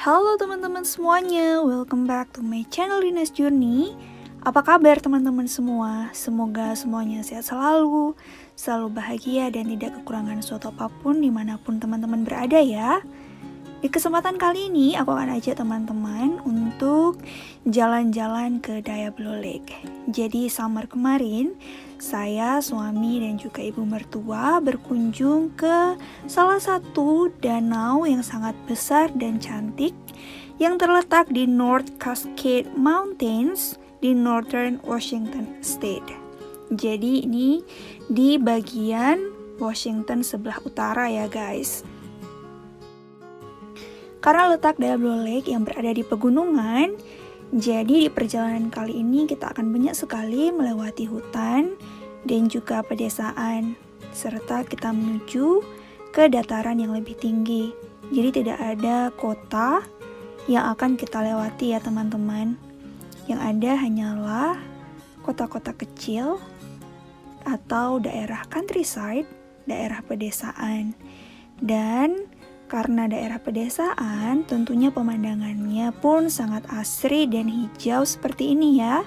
Halo teman-teman semuanya, welcome back to my channel Rinas Journey. Apa kabar teman-teman semua? Semoga semuanya sehat selalu, selalu bahagia dan tidak kekurangan suatu apa pun di mana pun teman-teman berada ya. Di kesempatan kali ini aku akan ajak teman-teman untuk jalan-jalan ke Diablo Lake. Jadi summer kemarin saya, suami dan juga ibu mertua berkunjung ke salah satu danau yang sangat besar dan cantik yang terletak di North Cascade Mountains di Northern Washington State. Jadi ini di bagian Washington sebelah utara ya guys. Karena letak Diablo Lake yang berada di pegunungan, jadi di perjalanan kali ini kita akan banyak sekali melewati hutan dan juga pedesaan, serta kita menuju ke dataran yang lebih tinggi. Jadi tidak ada kota yang akan kita lewati ya teman-teman. Yang ada hanyalah kota-kota kecil atau daerah countryside, daerah pedesaan. Dan karena daerah pedesaan, tentunya pemandangannya pun sangat asri dan hijau seperti ini ya.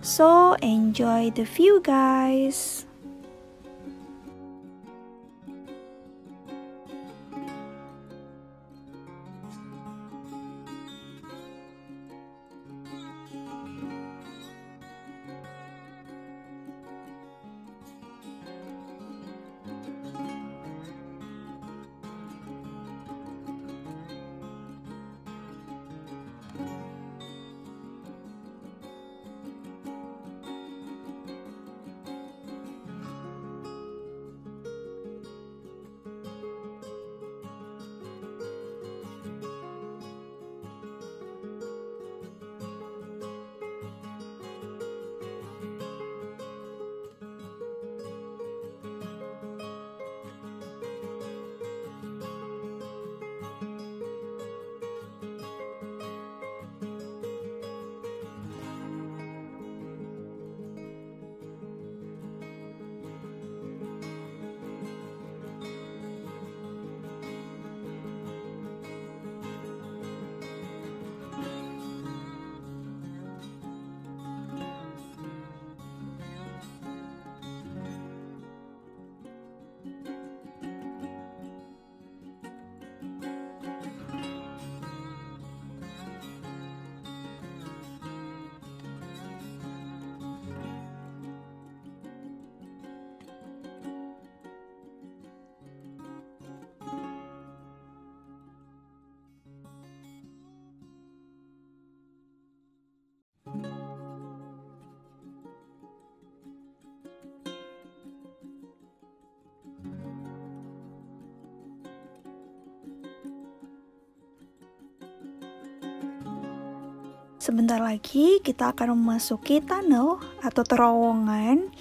So, enjoy the view guys. Sebentar lagi kita akan memasuki tunnel atau terowongan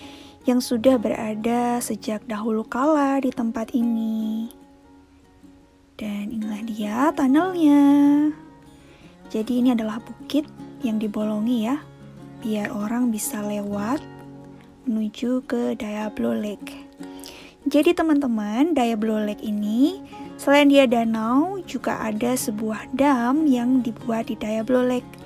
yang sudah berada sejak dahulu kala di tempat ini. Dan inilah dia tunnelnya. Jadi ini adalah bukit yang dibolongi ya, biar orang bisa lewat menuju ke Diablo Lake. Jadi teman-teman, Diablo Lake ini selain dia danau, juga ada sebuah dam yang dibuat di Diablo Lake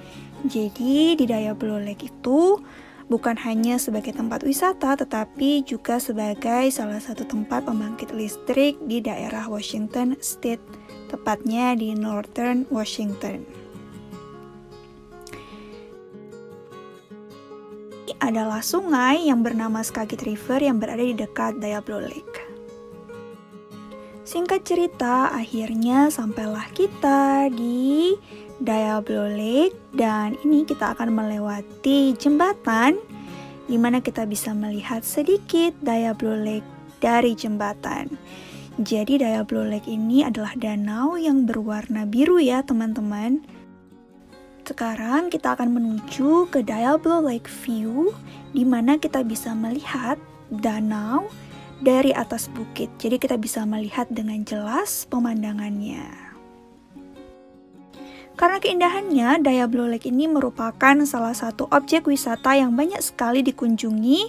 jadi di Diablo Lake itu bukan hanya sebagai tempat wisata tetapi juga sebagai salah satu tempat pembangkit listrik di daerah Washington State, tepatnya di Northern Washington. Ini adalah sungai yang bernama Skagit River yang berada di dekat Diablo Lake. Singkat cerita, akhirnya sampailah kita di Diablo Lake dan ini kita akan melewati jembatan di mana kita bisa melihat sedikit Diablo Lake dari jembatan. Jadi Diablo Lake ini adalah danau yang berwarna biru ya teman-teman. Sekarang kita akan menuju ke Diablo Lake View di mana kita bisa melihat danau dari atas bukit. Jadi kita bisa melihat dengan jelas pemandangannya. Karena keindahannya, Diablo Lake ini merupakan salah satu objek wisata yang banyak sekali dikunjungi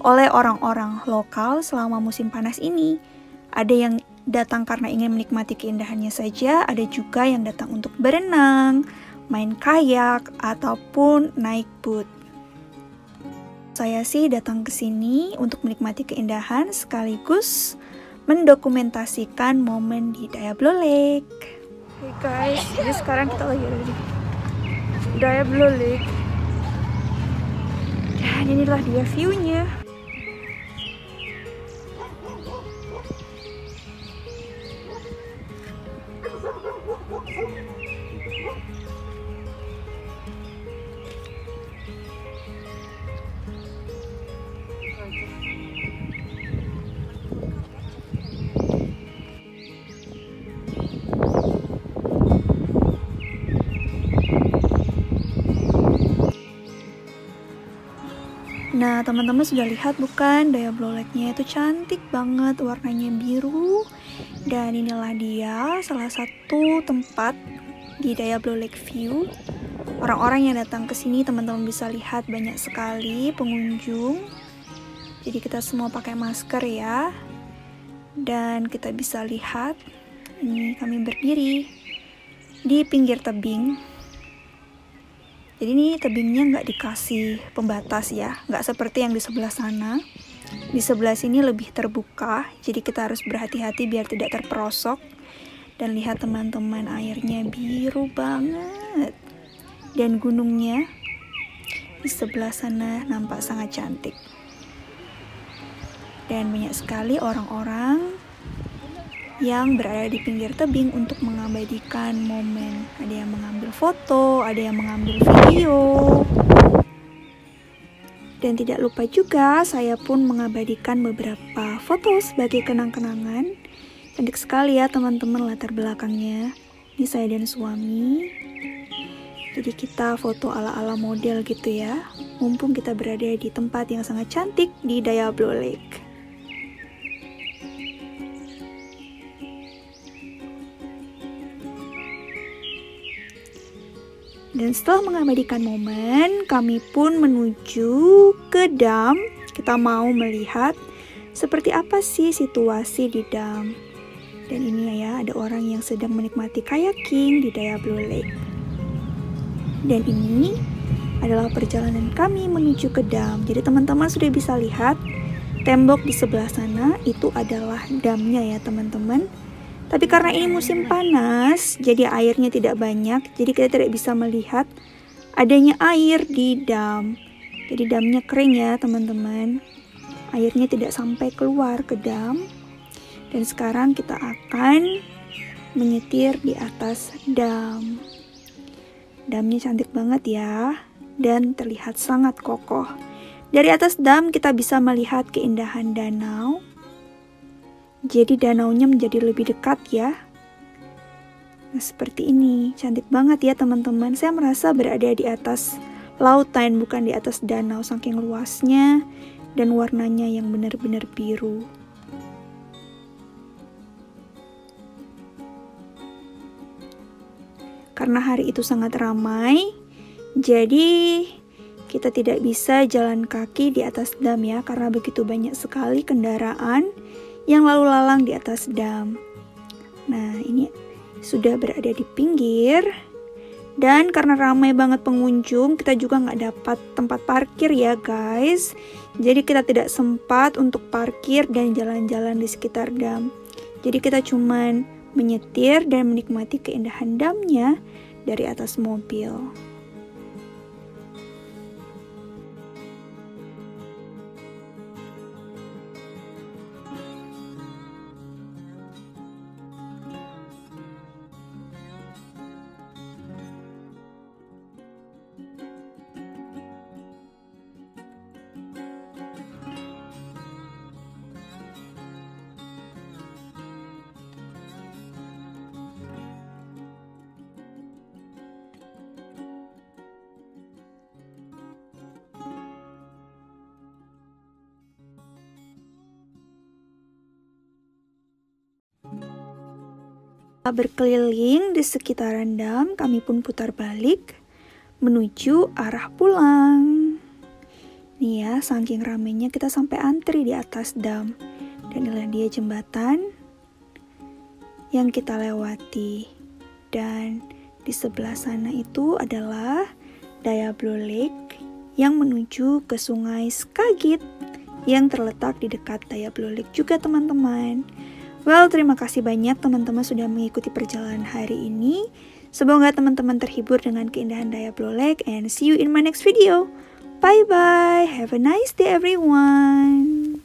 oleh orang-orang lokal selama musim panas ini. Ada yang datang karena ingin menikmati keindahannya saja, ada juga yang datang untuk berenang, main kayak, ataupun naik boat. Saya sih datang ke sini untuk menikmati keindahan sekaligus mendokumentasikan momen di Diablo Lake. Hey guys, jadi sekarang kita lagi ada di Diablo Lake. Dan inilah dia view-nya. Nah, teman-teman sudah lihat bukan daya Lake-nya itu cantik banget, warnanya biru. Dan inilah dia salah satu tempat di daya Lake View. Orang-orang yang datang ke sini teman-teman bisa lihat banyak sekali pengunjung. Jadi kita semua pakai masker ya. Dan kita bisa lihat ini kami berdiri di pinggir tebing jadi ini tebingnya nggak dikasih pembatas ya, nggak seperti yang di sebelah sana. Di sebelah sini lebih terbuka, jadi kita harus berhati-hati biar tidak terperosok. Dan lihat teman-teman, airnya biru banget. Dan gunungnya di sebelah sana nampak sangat cantik. Dan banyak sekali orang-orang yang berada di pinggir tebing untuk mengabadikan momen. Ada yang mengambil foto, ada yang mengambil video. Dan tidak lupa juga saya pun mengabadikan beberapa foto sebagai kenang-kenangan. Cantik sekali ya teman-teman latar belakangnya. Ini saya dan suami. Jadi kita foto ala-ala model gitu ya. Mumpung kita berada di tempat yang sangat cantik di Diablo Lake. Dan setelah mengabadikan momen, kami pun menuju ke dam. Kita mau melihat seperti apa sih situasi di dam. Dan ini ya, ada orang yang sedang menikmati kayaking di Diablo Lake. Dan ini adalah perjalanan kami menuju ke dam. Jadi teman-teman sudah bisa lihat tembok di sebelah sana itu adalah damnya ya teman-teman. Tapi karena ini musim panas, jadi airnya tidak banyak, jadi kita tidak bisa melihat adanya air di dam. Jadi damnya kering ya teman-teman. Airnya tidak sampai keluar ke dam. Dan sekarang kita akan menyetir di atas dam. Damnya cantik banget ya, dan terlihat sangat kokoh. Dari atas dam kita bisa melihat keindahan danau jadi danaunya menjadi lebih dekat ya. Nah, seperti ini. Cantik banget ya teman-teman. Saya merasa berada di atas lautan bukan di atas danau saking luasnya dan warnanya yang benar-benar biru. Karena hari itu sangat ramai, jadi kita tidak bisa jalan kaki di atas dam ya karena begitu banyak sekali kendaraan yang lalu lalang di atas dam. Nah, ini sudah berada di pinggir. Dan karena ramai banget pengunjung, kita juga nggak dapat tempat parkir ya guys. Jadi kita tidak sempat untuk parkir dan jalan-jalan di sekitar dam. Jadi kita cuman menyetir dan menikmati keindahan damnya dari atas mobil. Berkeliling di sekitaran dam, kami pun putar balik menuju arah pulang. Nih ya, saking ramenya kita sampai antri di atas dam. Dan inilah dia jembatan. yang kita lewati. Dan di sebelah sana itu adalah Diablo Lake yang menuju ke sungai Skagit yang terletak di dekat Diablo Lake juga teman-teman. Well, terima kasih banyak teman-teman sudah mengikuti perjalanan hari ini. Semoga teman-teman terhibur dengan keindahan Diablo Lake and see you in my next video. Bye-bye. Have a nice day everyone.